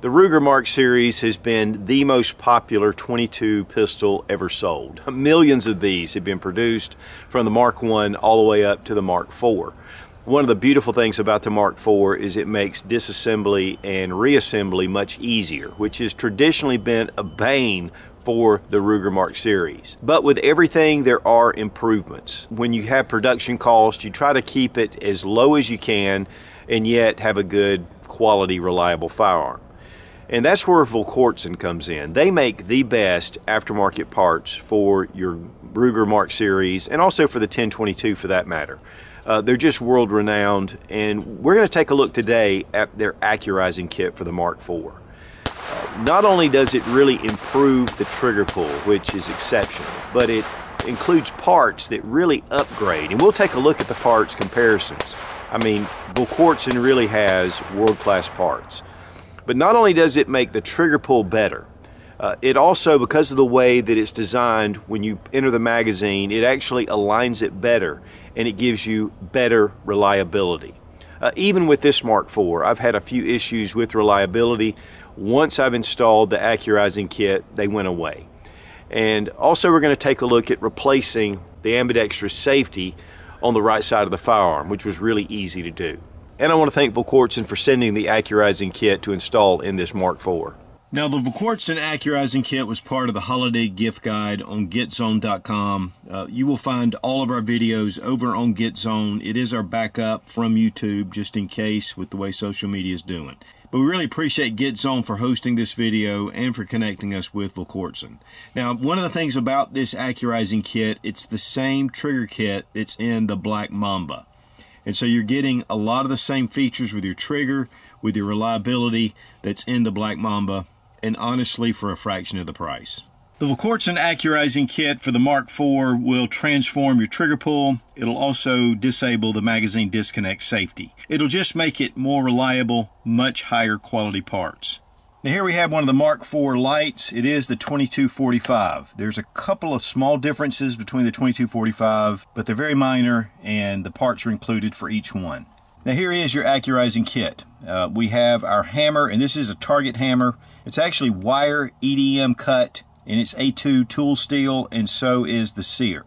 The Ruger Mark series has been the most popular 22 pistol ever sold. Millions of these have been produced from the Mark 1 all the way up to the Mark 4. One of the beautiful things about the Mark IV is it makes disassembly and reassembly much easier, which has traditionally been a bane for the Ruger Mark series. But with everything, there are improvements. When you have production costs, you try to keep it as low as you can and yet have a good quality, reliable firearm. And that's where Volquartsen comes in. They make the best aftermarket parts for your Ruger Mark series and also for the 1022 for that matter. Uh, they're just world renowned and we're going to take a look today at their accurizing kit for the Mark IV. Uh, not only does it really improve the trigger pull, which is exceptional, but it includes parts that really upgrade. And we'll take a look at the parts comparisons. I mean, Volquartsen really has world-class parts. But not only does it make the trigger pull better, uh, it also, because of the way that it's designed when you enter the magazine, it actually aligns it better and it gives you better reliability. Uh, even with this Mark IV, I've had a few issues with reliability. Once I've installed the accurizing kit, they went away. And also we're going to take a look at replacing the ambidextrous safety on the right side of the firearm, which was really easy to do. And I want to thank Volquartsen for sending the accurizing kit to install in this Mark IV. Now, the Volquartsen accurizing kit was part of the holiday gift guide on GetZone.com. Uh, you will find all of our videos over on GetZone. It is our backup from YouTube, just in case with the way social media is doing. But we really appreciate GetZone for hosting this video and for connecting us with Volquartsen. Now, one of the things about this accurizing kit, it's the same trigger kit that's in the Black Mamba. And so you're getting a lot of the same features with your trigger, with your reliability that's in the Black Mamba, and honestly for a fraction of the price. The Volquartsen Accurizing Kit for the Mark IV will transform your trigger pull. It'll also disable the magazine disconnect safety. It'll just make it more reliable, much higher quality parts. Now here we have one of the Mark IV Lites. It is the 2245. There's a couple of small differences between the 2245, but they're very minor and the parts are included for each one. Now here is your accurizing kit. Uh, we have our hammer, and this is a target hammer. It's actually wire EDM cut, and it's A2 tool steel, and so is the sear.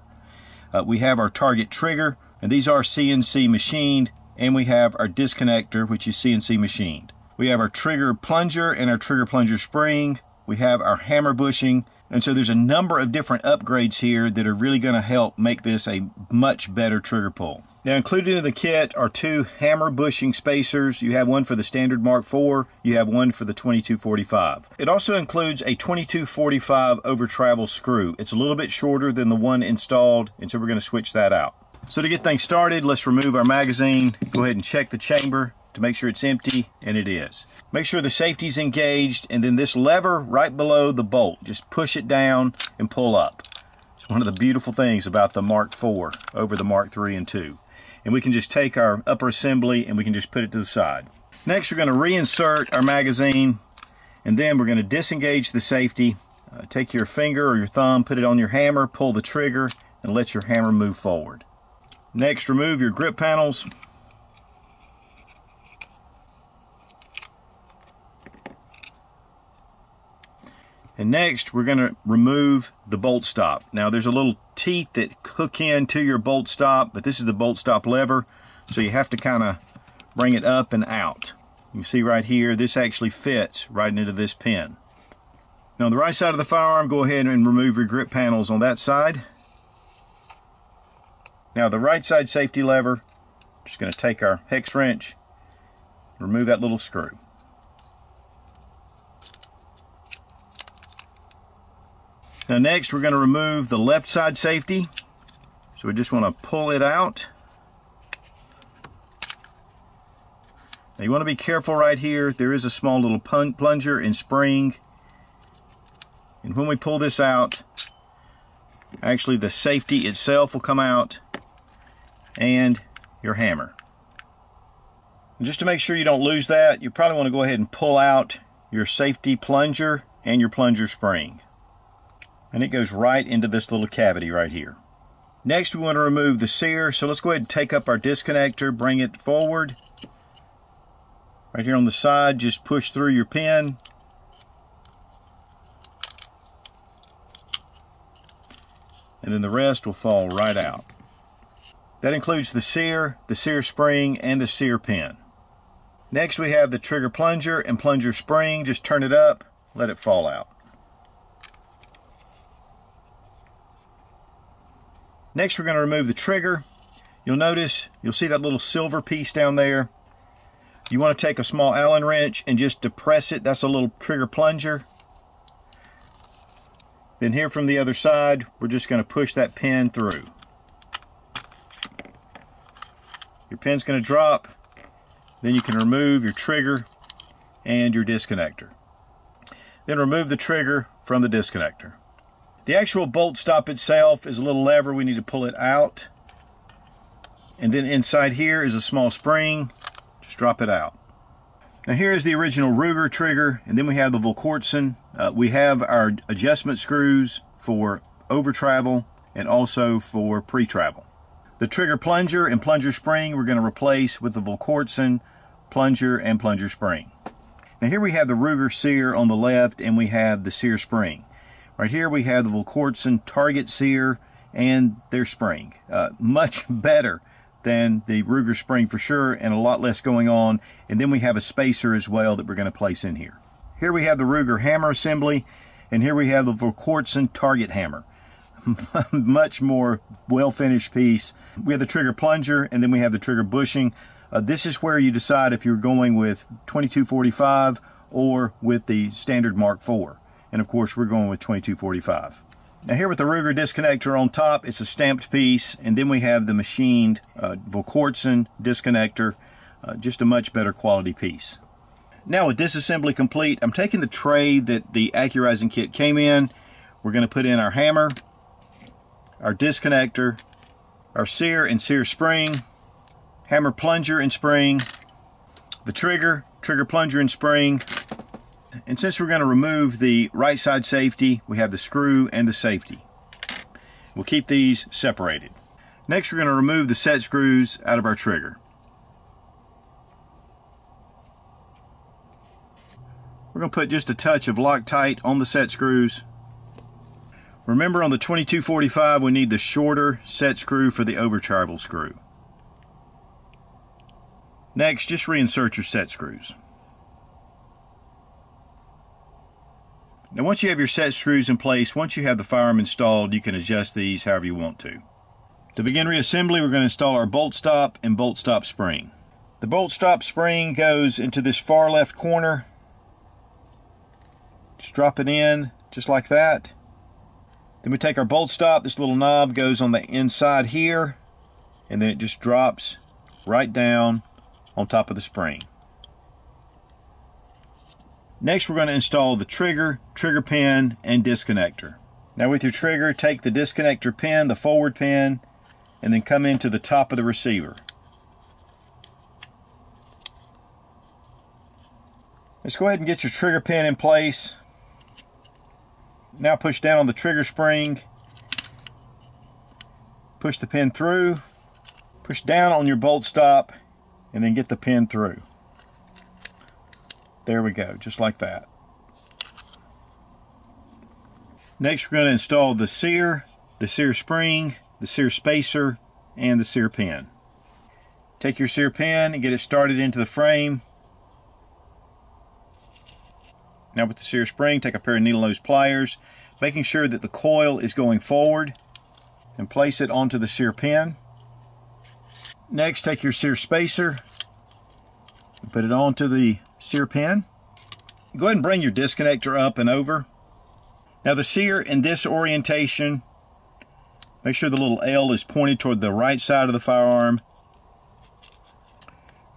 Uh, we have our target trigger, and these are CNC machined, and we have our disconnector, which is CNC machined. We have our trigger plunger and our trigger plunger spring. We have our hammer bushing, and so there's a number of different upgrades here that are really going to help make this a much better trigger pull. Now included in the kit are two hammer bushing spacers. You have one for the standard Mark IV, you have one for the 2245. It also includes a 2245 over travel screw. It's a little bit shorter than the one installed, and so we're going to switch that out. So to get things started, let's remove our magazine, go ahead and check the chamber to make sure it's empty, and it is. Make sure the safety's engaged, and then this lever right below the bolt, just push it down and pull up. It's one of the beautiful things about the Mark IV over the Mark III and II and we can just take our upper assembly and we can just put it to the side. Next we're going to reinsert our magazine and then we're going to disengage the safety. Uh, take your finger or your thumb, put it on your hammer, pull the trigger and let your hammer move forward. Next remove your grip panels. And next we're going to remove the bolt stop. Now there's a little teeth that hook into your bolt stop, but this is the bolt stop lever, so you have to kind of bring it up and out. You see right here, this actually fits right into this pin. Now on the right side of the firearm, go ahead and remove your grip panels on that side. Now the right side safety lever, just going to take our hex wrench, remove that little screw. Now next we're going to remove the left side safety. So we just want to pull it out. Now you want to be careful right here. There is a small little plunger and spring. And when we pull this out, actually the safety itself will come out and your hammer. And just to make sure you don't lose that, you probably want to go ahead and pull out your safety plunger and your plunger spring and it goes right into this little cavity right here. Next we want to remove the sear, so let's go ahead and take up our disconnector, bring it forward, Right here on the side, just push through your pin. And then the rest will fall right out. That includes the sear, the sear spring, and the sear pin. Next we have the trigger plunger and plunger spring. Just turn it up, let it fall out. Next we're going to remove the trigger. You'll notice, you'll see that little silver piece down there. You want to take a small Allen wrench and just depress it. That's a little trigger plunger. Then here from the other side, we're just going to push that pin through. Your pin's going to drop. Then you can remove your trigger and your disconnector. Then remove the trigger from the disconnector. The actual bolt stop itself is a little lever. We need to pull it out. And then inside here is a small spring. Just drop it out. Now here is the original Ruger trigger, and then we have the Volquartsen. Uh, we have our adjustment screws for over travel and also for pre-travel. The trigger plunger and plunger spring we're going to replace with the Volquartsen plunger and plunger spring. Now here we have the Ruger sear on the left and we have the sear spring. Right here we have the Volquartsen target sear and their spring. Uh, much better than the Ruger spring for sure and a lot less going on. And then we have a spacer as well that we're going to place in here. Here we have the Ruger hammer assembly and here we have the Volquartsen target hammer. Much more well finished piece. We have the trigger plunger and then we have the trigger bushing. Uh, this is where you decide if you're going with 2245 or with the standard Mark IV. And of course we're going with 2245. Now here with the Ruger disconnector on top, it's a stamped piece, and then we have the machined uh, Volquartsen disconnector, uh, just a much better quality piece. Now with disassembly complete, I'm taking the tray that the Accurizing kit came in. We're going to put in our hammer, our disconnector, our sear and sear spring, hammer plunger and spring, the trigger, trigger plunger and spring, and since we're going to remove the right side safety, we have the screw and the safety. We'll keep these separated. Next, we're going to remove the set screws out of our trigger. We're going to put just a touch of Loctite on the set screws. Remember on the 2245 we need the shorter set screw for the over travel screw. Next, just reinsert your set screws. Now once you have your set screws in place, once you have the firearm installed, you can adjust these however you want to. To begin reassembly, we're going to install our bolt stop and bolt stop spring. The bolt stop spring goes into this far left corner. Just drop it in, just like that. Then we take our bolt stop, this little knob goes on the inside here, and then it just drops right down on top of the spring. Next we're going to install the trigger, trigger pin, and disconnector. Now with your trigger, take the disconnector pin, the forward pin, and then come into the top of the receiver. Let's go ahead and get your trigger pin in place. Now push down on the trigger spring. Push the pin through. Push down on your bolt stop and then get the pin through. There we go, just like that. Next we're going to install the sear, the sear spring, the sear spacer, and the sear pin. Take your sear pin and get it started into the frame. Now with the sear spring, take a pair of needle nose pliers, making sure that the coil is going forward, and place it onto the sear pin. Next, take your sear spacer, put it onto the sear pin. Go ahead and bring your disconnector up and over. Now the sear in this orientation, make sure the little L is pointed toward the right side of the firearm.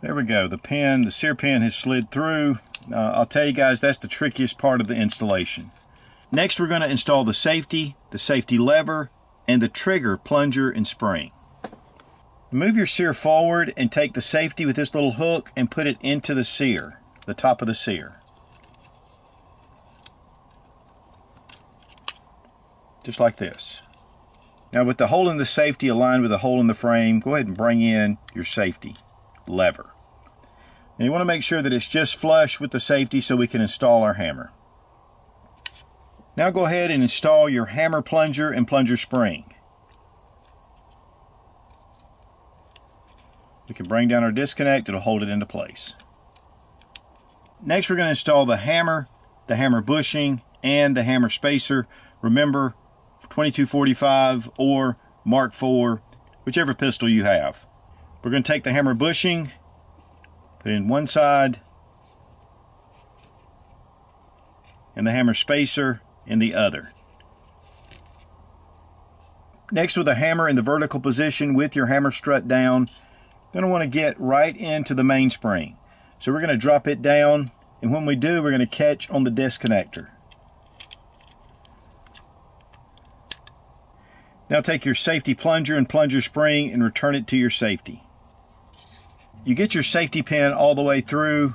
There we go. The pin, the sear pin has slid through. Uh, I'll tell you guys, that's the trickiest part of the installation. Next, we're going to install the safety, the safety lever, and the trigger, plunger, and spring. Move your sear forward and take the safety with this little hook and put it into the sear the top of the sear. Just like this. Now with the hole in the safety aligned with the hole in the frame, go ahead and bring in your safety lever. And you want to make sure that it's just flush with the safety so we can install our hammer. Now go ahead and install your hammer plunger and plunger spring. We can bring down our disconnect, it'll hold it into place. Next we're going to install the hammer, the hammer bushing, and the hammer spacer. Remember, 2245 or Mark IV, whichever pistol you have. We're going to take the hammer bushing, put in one side, and the hammer spacer in the other. Next with the hammer in the vertical position with your hammer strut down, going to want to get right into the mainspring. So we're going to drop it down and when we do we're going to catch on the disconnector. Now take your safety plunger and plunger spring and return it to your safety. You get your safety pin all the way through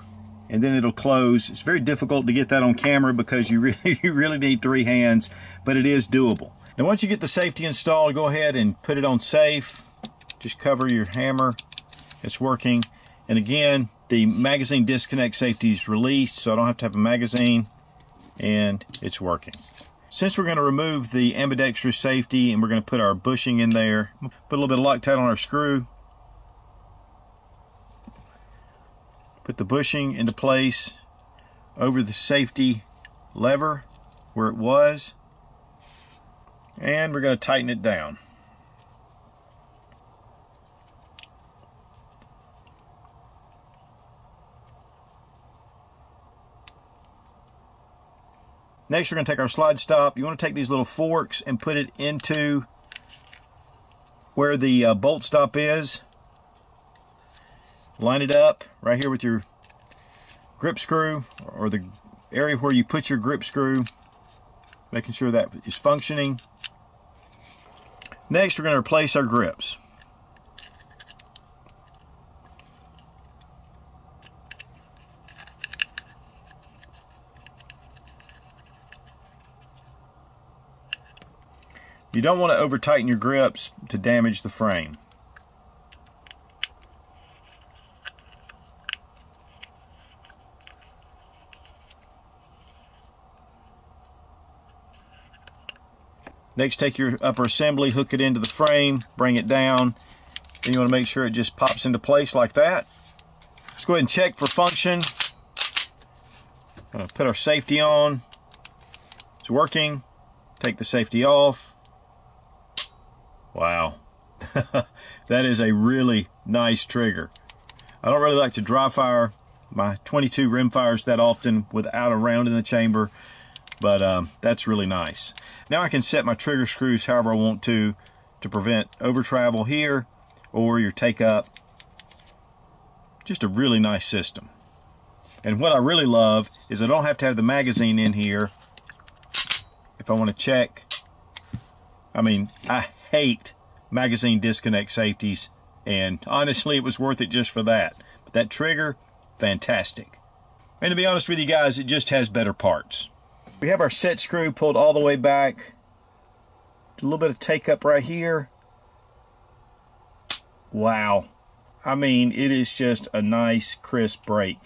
and then it'll close. It's very difficult to get that on camera because you really, you really need three hands, but it is doable. Now once you get the safety installed, go ahead and put it on safe. Just cover your hammer. It's working. And again, the magazine disconnect safety is released, so I don't have to have a magazine, and it's working. Since we're going to remove the ambidextrous safety and we're going to put our bushing in there, put a little bit of Loctite on our screw, put the bushing into place over the safety lever where it was, and we're going to tighten it down. Next, we're going to take our slide stop. You want to take these little forks and put it into where the uh, bolt stop is. Line it up right here with your grip screw or the area where you put your grip screw, making sure that is functioning. Next, we're going to replace our grips. You don't want to over tighten your grips to damage the frame. Next, take your upper assembly, hook it into the frame, bring it down. Then you want to make sure it just pops into place like that. Let's go ahead and check for function. Gonna put our safety on. It's working. Take the safety off. Wow. that is a really nice trigger. I don't really like to dry fire my 22 rim fires that often without a round in the chamber, but um, that's really nice. Now I can set my trigger screws however I want to to prevent over travel here or your take up. Just a really nice system. And what I really love is I don't have to have the magazine in here if I want to check. I mean, I hate magazine disconnect safeties and honestly it was worth it just for that. But that trigger, fantastic. And to be honest with you guys, it just has better parts. We have our set screw pulled all the way back. A little bit of take up right here. Wow. I mean, it is just a nice, crisp break.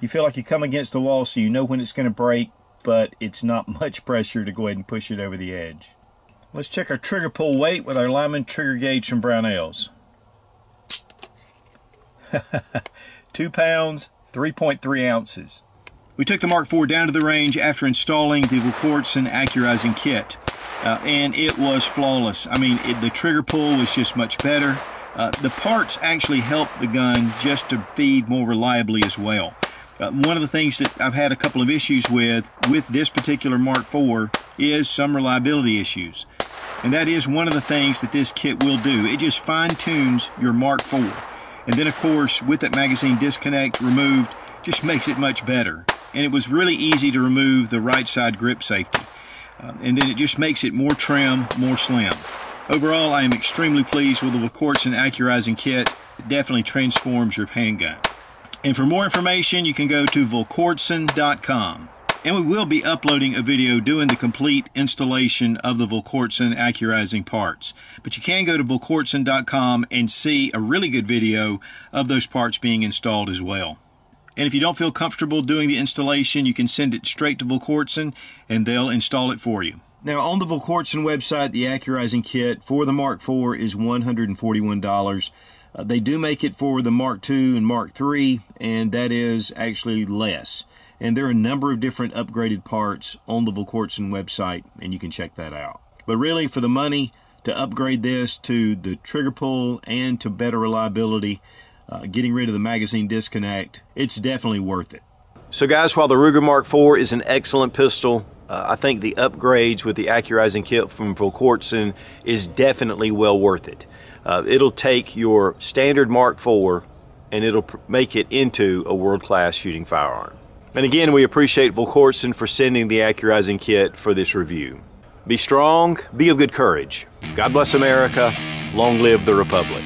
You feel like you come against the wall so you know when it's going to break, but it's not much pressure to go ahead and push it over the edge. Let's check our trigger pull weight with our Lyman trigger gauge from Brownells. Two pounds, 3.3 ounces. We took the Mark IV down to the range after installing the Volquartsen accurizing kit, uh, and it was flawless. I mean, it, the trigger pull was just much better. Uh, the parts actually help the gun just to feed more reliably as well. Uh, one of the things that I've had a couple of issues with with this particular Mark IV is some reliability issues. And that is one of the things that this kit will do. It just fine tunes your Mark IV. And then of course, with that magazine disconnect removed, just makes it much better. And it was really easy to remove the right side grip safety. Uh, and then it just makes it more trim, more slim. Overall, I am extremely pleased with the Volquartsen Accurizing Kit. It definitely transforms your handgun. And for more information, you can go to volquartsen.com. And we will be uploading a video doing the complete installation of the Volquartsen accurizing parts. But you can go to volquartsen.com and see a really good video of those parts being installed as well. And if you don't feel comfortable doing the installation, you can send it straight to Volquartsen and they'll install it for you. Now, on the Volquartsen website, the Accurizing kit for the Mark IV is $141. Uh, they do make it for the Mark II and Mark III, and that is actually less. And there are a number of different upgraded parts on the Volquartsen website, and you can check that out. But really, for the money to upgrade this to the trigger pull and to better reliability, uh, getting rid of the magazine disconnect, it's definitely worth it. So guys, while the Ruger Mark IV is an excellent pistol, uh, I think the upgrades with the Accurizing kit from Volquartsen is definitely well worth it. Uh, it'll take your standard Mark IV and it'll make it into a world-class shooting firearm. And again, we appreciate Volquartsen for sending the Accurizing kit for this review. Be strong, be of good courage. God bless America. Long live the Republic.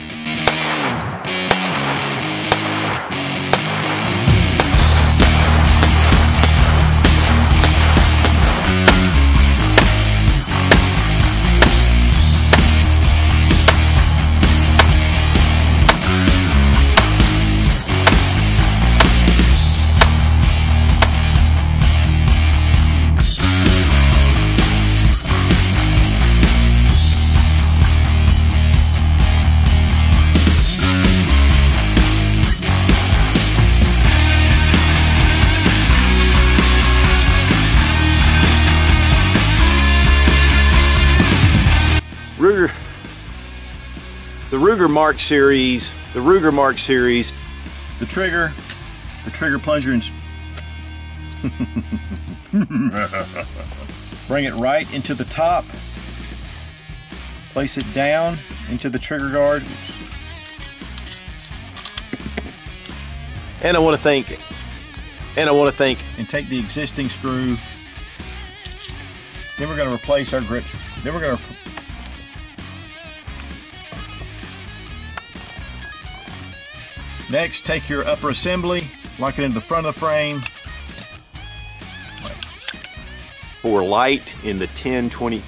Ruger Mark series, the Ruger Mark series. The trigger, the trigger plunger and bring it right into the top. Place it down into the trigger guard. And I want to thank, and I want to thank, and take the existing screw. Then we're going to replace our grips. Then we're going to Next, take your upper assembly, lock it into the front of the frame. For light in the 1020